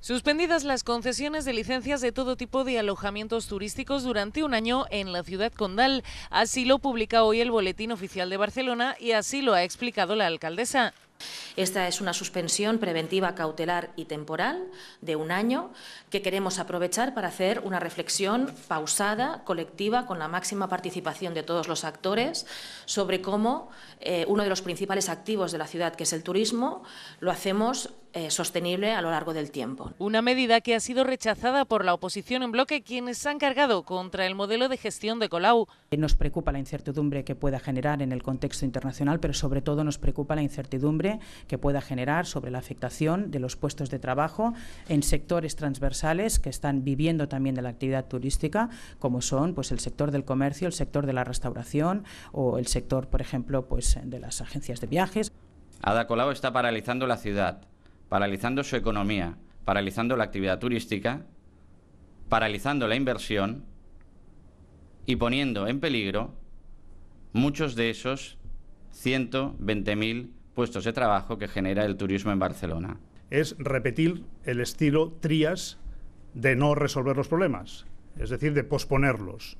Suspendidas las concesiones de licencias de todo tipo de alojamientos turísticos durante un año en la ciudad condal. Así lo publica hoy el Boletín Oficial de Barcelona y así lo ha explicado la alcaldesa. Esta es una suspensión preventiva cautelar y temporal de un año que queremos aprovechar para hacer una reflexión pausada, colectiva, con la máxima participación de todos los actores sobre cómo eh, uno de los principales activos de la ciudad, que es el turismo, lo hacemos eh, sostenible a lo largo del tiempo. Una medida que ha sido rechazada por la oposición en bloque, quienes han cargado contra el modelo de gestión de Colau. Nos preocupa la incertidumbre que pueda generar en el contexto internacional, pero sobre todo nos preocupa la incertidumbre que pueda generar sobre la afectación de los puestos de trabajo en sectores transversales que están viviendo también de la actividad turística, como son pues, el sector del comercio, el sector de la restauración o el sector, por ejemplo, pues, de las agencias de viajes. Ada Colau está paralizando la ciudad, paralizando su economía, paralizando la actividad turística, paralizando la inversión y poniendo en peligro muchos de esos 120.000 puestos de trabajo que genera el turismo en Barcelona. Es repetir el estilo Trías de no resolver los problemas, es decir, de posponerlos.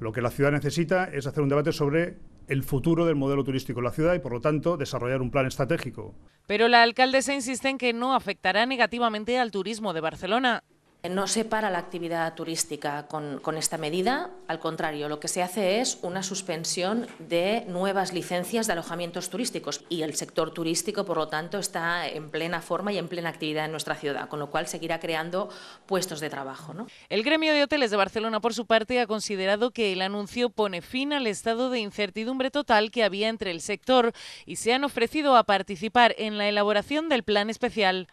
Lo que la ciudad necesita es hacer un debate sobre el futuro del modelo turístico de la ciudad y, por lo tanto, desarrollar un plan estratégico. Pero la alcaldesa insiste en que no afectará negativamente al turismo de Barcelona. No se para la actividad turística con, esta medida, al contrario, lo que se hace es una suspensión de nuevas licencias de alojamientos turísticos y el sector turístico, por lo tanto, está en plena forma y en plena actividad en nuestra ciudad, con lo cual seguirá creando puestos de trabajo. El gremio de hoteles de Barcelona, por su parte, ha considerado que el anuncio pone fin al estado de incertidumbre total que había entre el sector y se han ofrecido a participar en la elaboración del plan especial.